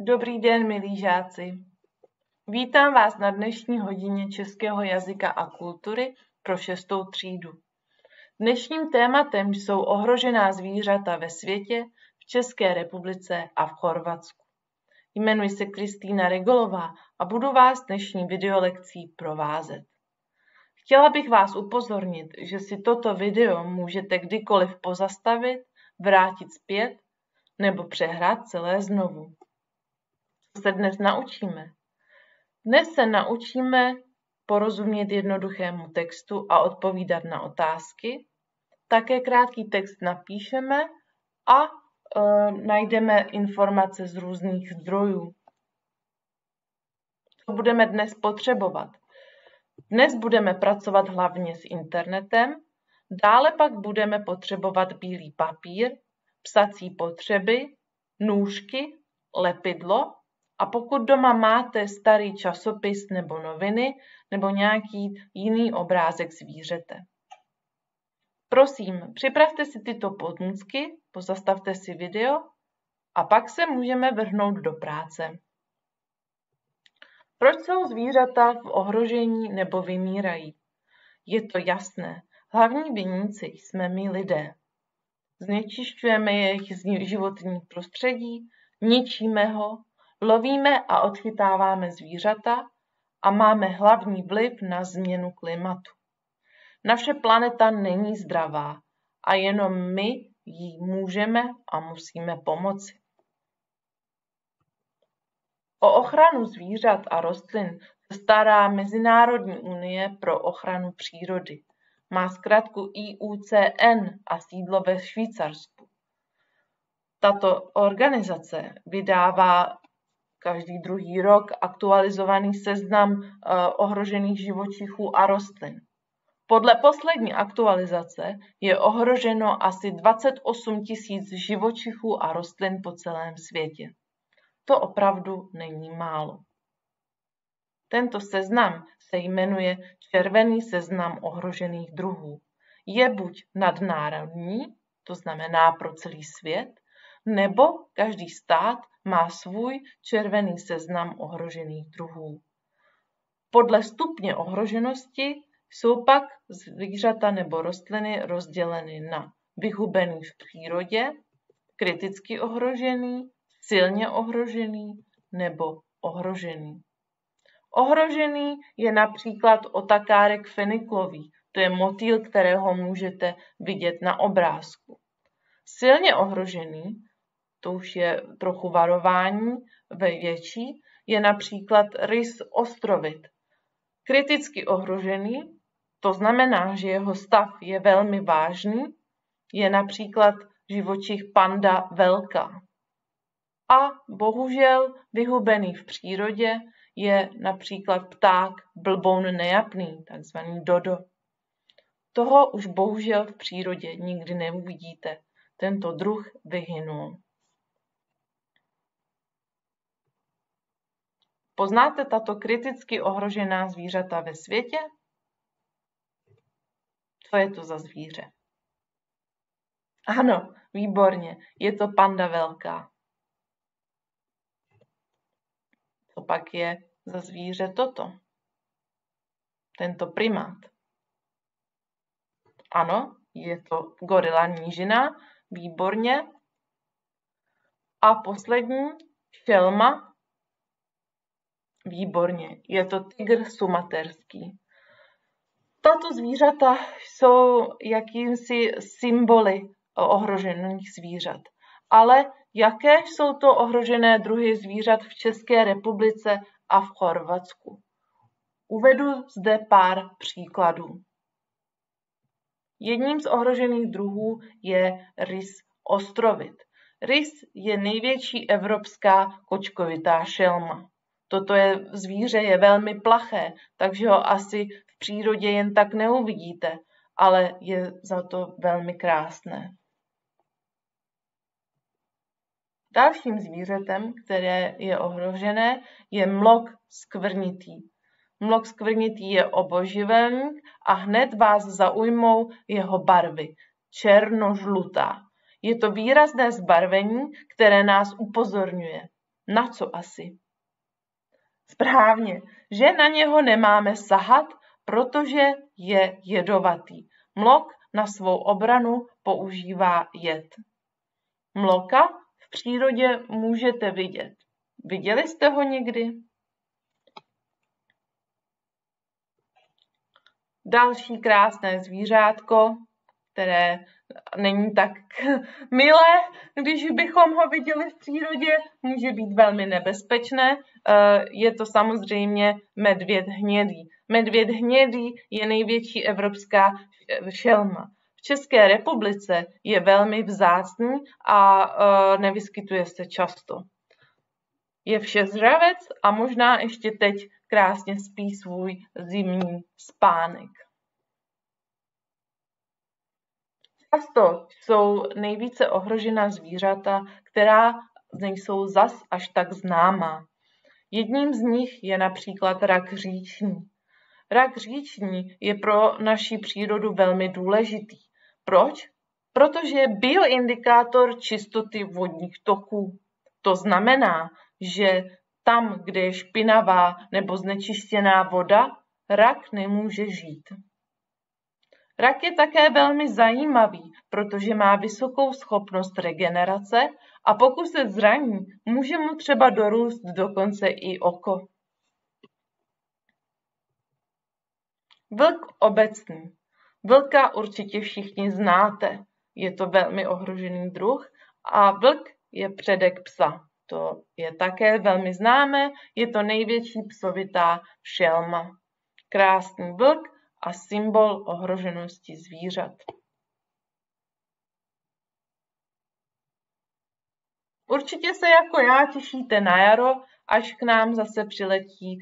Dobrý den, milí žáci. Vítám vás na dnešní hodině českého jazyka a kultury pro šestou třídu. Dnešním tématem jsou ohrožená zvířata ve světě, v České republice a v Chorvatsku. Jmenuji se Kristýna Regolová a budu vás dnešní videolekcí provázet. Chtěla bych vás upozornit, že si toto video můžete kdykoliv pozastavit, vrátit zpět nebo přehrát celé znovu se dnes naučíme? Dnes se naučíme porozumět jednoduchému textu a odpovídat na otázky. Také krátký text napíšeme a e, najdeme informace z různých zdrojů. Co budeme dnes potřebovat? Dnes budeme pracovat hlavně s internetem, dále pak budeme potřebovat bílý papír, psací potřeby, nůžky, lepidlo a pokud doma máte starý časopis nebo noviny nebo nějaký jiný obrázek zvířete. Prosím, připravte si tyto pomůcky, pozastavte si video a pak se můžeme vrhnout do práce. Proč jsou zvířata v ohrožení nebo vymírají? Je to jasné. Hlavní viníci jsme my lidé. Znečišťujeme jejich životní prostředí, ničíme ho, Lovíme a odchytáváme zvířata a máme hlavní vliv na změnu klimatu. Naše planeta není zdravá a jenom my jí můžeme a musíme pomoci. O ochranu zvířat a rostlin se stará Mezinárodní unie pro ochranu přírody. Má zkratku IUCN a sídlo ve Švýcarsku. Tato organizace vydává každý druhý rok aktualizovaný seznam eh, ohrožených živočichů a rostlin. Podle poslední aktualizace je ohroženo asi 28 tisíc živočichů a rostlin po celém světě. To opravdu není málo. Tento seznam se jmenuje Červený seznam ohrožených druhů. Je buď nadnárodní, to znamená pro celý svět, nebo každý stát má svůj červený seznam ohrožených druhů. Podle stupně ohroženosti jsou pak zvířata nebo rostliny rozděleny na vyhubený v přírodě, kriticky ohrožený, silně ohrožený nebo ohrožený. Ohrožený je například otakárek feniklový, to je motýl, kterého můžete vidět na obrázku. Silně ohrožený to už je trochu varování ve větší, je například rys ostrovit. Kriticky ohrožený, to znamená, že jeho stav je velmi vážný, je například živočich panda velká. A bohužel vyhubený v přírodě je například pták blboun nejapný, takzvaný dodo. Toho už bohužel v přírodě nikdy neuvidíte. Tento druh vyhynul. Poznáte tato kriticky ohrožená zvířata ve světě? Co je to za zvíře? Ano, výborně, je to panda velká. Co pak je za zvíře toto? Tento primát. Ano, je to gorila nížina, výborně. A poslední, šelma, Výborně, je to tygr sumaterský. Tato zvířata jsou jakýmsi symboly ohrožených zvířat. Ale jaké jsou to ohrožené druhy zvířat v České republice a v Chorvatsku? Uvedu zde pár příkladů. Jedním z ohrožených druhů je rys ostrovit. Rys je největší evropská kočkovitá šelma. Toto je, zvíře je velmi plaché, takže ho asi v přírodě jen tak neuvidíte, ale je za to velmi krásné. Dalším zvířetem, které je ohrožené, je mlok skvrnitý. Mlok skvrnitý je oboživelník a hned vás zaujmou jeho barvy, černožlutá. Je to výrazné zbarvení, které nás upozorňuje. Na co asi? Správně, že na něho nemáme sahat, protože je jedovatý. Mlok na svou obranu používá jed. Mloka v přírodě můžete vidět. Viděli jste ho někdy? Další krásné zvířátko, které není tak milé, když bychom ho viděli v přírodě, může být velmi nebezpečné. Eh, je to samozřejmě medvěd hnědý. Medvěd hnědý je největší evropská šelma. V České republice je velmi vzácný a eh, nevyskytuje se často. Je všezřavec a možná ještě teď krásně spí svůj zimní spánek. Často jsou nejvíce ohrožená zvířata, která nejsou zas až tak známá. Jedním z nich je například rak říční. Rak říční je pro naši přírodu velmi důležitý. Proč? Protože je bioindikátor čistoty vodních toků. To znamená, že tam, kde je špinavá nebo znečištěná voda, rak nemůže žít. Rak je také velmi zajímavý, protože má vysokou schopnost regenerace a pokud se zraní, může mu třeba dorůst dokonce i oko. Vlk obecný. Vlka určitě všichni znáte. Je to velmi ohrožený druh a vlk je předek psa. To je také velmi známé, je to největší psovitá šelma. Krásný vlk a symbol ohroženosti zvířat. Určitě se jako já těšíte na jaro, až k nám zase přiletí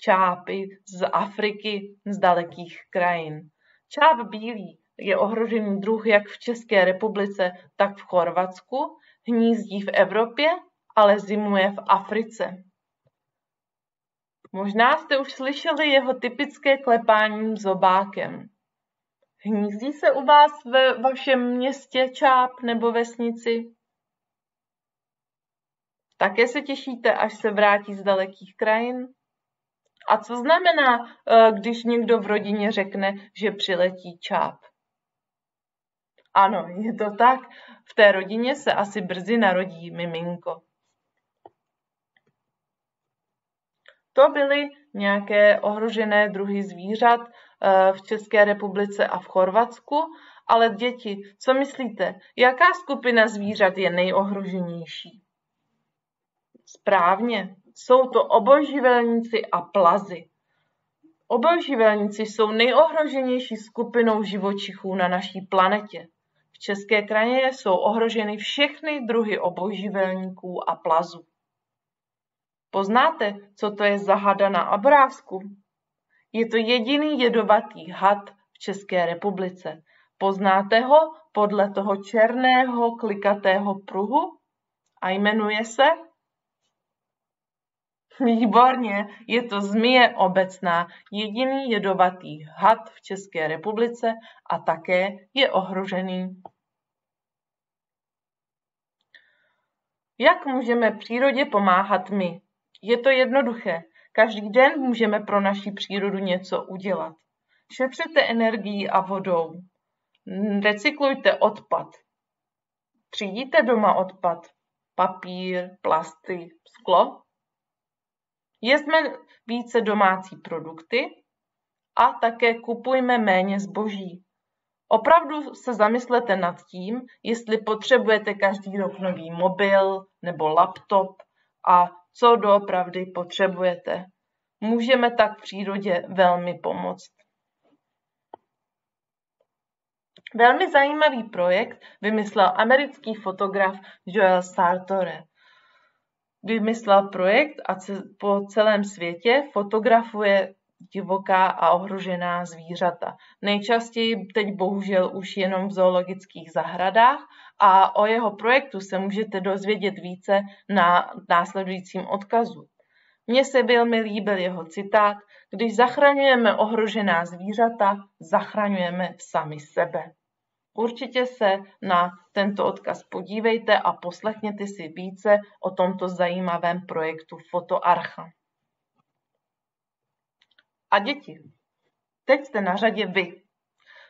čápy z Afriky, z dalekých krajin. Čáp bílý je ohrožený druh jak v České republice, tak v Chorvatsku, hnízdí v Evropě, ale zimuje v Africe. Možná jste už slyšeli jeho typické klepání zobákem. Hnízdí se u vás ve vašem městě čáp nebo vesnici? Také se těšíte, až se vrátí z dalekých krajin? A co znamená, eh, když někdo v rodině řekne, že přiletí čáp? Ano, je to tak. V té rodině se asi brzy narodí miminko. To byly nějaké ohrožené druhy zvířat eh, v České republice a v Chorvatsku. Ale děti, co myslíte, jaká skupina zvířat je nejohroženější? Správně, jsou to obojživelníci a plazy. Obojživelníci jsou nejohroženější skupinou živočichů na naší planetě. V České krajině jsou ohroženy všechny druhy obojživelníků a plazů. Poznáte, co to je za hada na obrázku? Je to jediný jedovatý had v České republice. Poznáte ho podle toho černého klikatého pruhu? A jmenuje se? Výborně, je to zmije obecná, jediný jedovatý had v České republice a také je ohrožený. Jak můžeme přírodě pomáhat my? Je to jednoduché. Každý den můžeme pro naši přírodu něco udělat. Šetřete energií a vodou. Recyklujte odpad. Třídíte doma odpad. Papír, plasty, sklo. Jezme více domácí produkty a také kupujme méně zboží. Opravdu se zamyslete nad tím, jestli potřebujete každý rok nový mobil nebo laptop a co doopravdy potřebujete. Můžeme tak přírodě velmi pomoct. Velmi zajímavý projekt vymyslel americký fotograf Joel Sartore. Vymyslel projekt a po celém světě fotografuje divoká a ohrožená zvířata. Nejčastěji teď bohužel už jenom v zoologických zahradách a o jeho projektu se můžete dozvědět více na následujícím odkazu. Mně se velmi líbil jeho citát, když zachraňujeme ohrožená zvířata, zachraňujeme sami sebe. Určitě se na tento odkaz podívejte a poslechněte si více o tomto zajímavém projektu Fotoarcha. A děti, teď jste na řadě vy.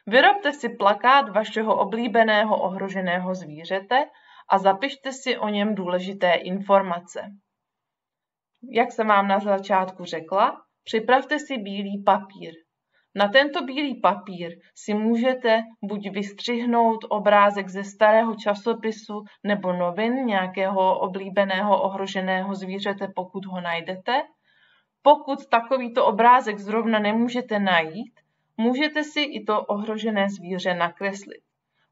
Vyrobte si plakát vašeho oblíbeného ohroženého zvířete a zapište si o něm důležité informace. Jak jsem vám na začátku řekla, připravte si bílý papír. Na tento bílý papír si můžete buď vystřihnout obrázek ze starého časopisu nebo novin nějakého oblíbeného ohroženého zvířete, pokud ho najdete. Pokud takovýto obrázek zrovna nemůžete najít, můžete si i to ohrožené zvíře nakreslit.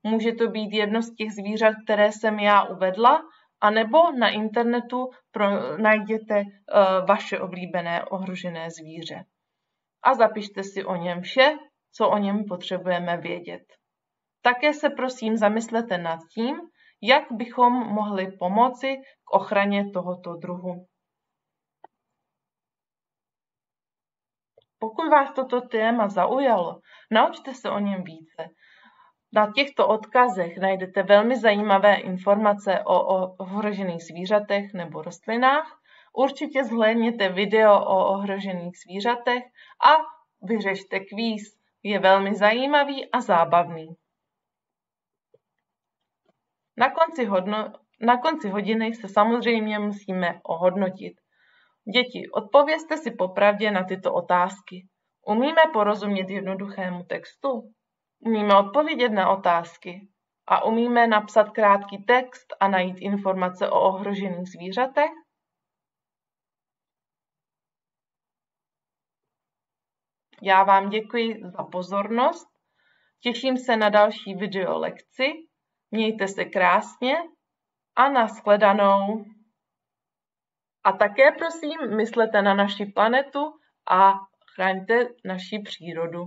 Může to být jedno z těch zvířat, které jsem já uvedla, anebo na internetu pro, najděte uh, vaše oblíbené ohrožené zvíře. A zapište si o něm vše, co o něm potřebujeme vědět. Také se prosím zamyslete nad tím, jak bychom mohli pomoci k ochraně tohoto druhu. Pokud vás toto téma zaujalo, naučte se o něm více. Na těchto odkazech najdete velmi zajímavé informace o, ohrožených zvířatech nebo rostlinách. Určitě zhlédněte video o ohrožených zvířatech a vyřešte kvíz. Je velmi zajímavý a zábavný. Na konci, hodno, na konci hodiny se samozřejmě musíme ohodnotit. Děti, odpovězte si popravdě na tyto otázky. Umíme porozumět jednoduchému textu? Umíme odpovědět na otázky? A umíme napsat krátký text a najít informace o ohrožených zvířatech? Já vám děkuji za pozornost, těším se na další video lekci, mějte se krásně a nashledanou. A také prosím, myslete na naši planetu a chraňte naši přírodu.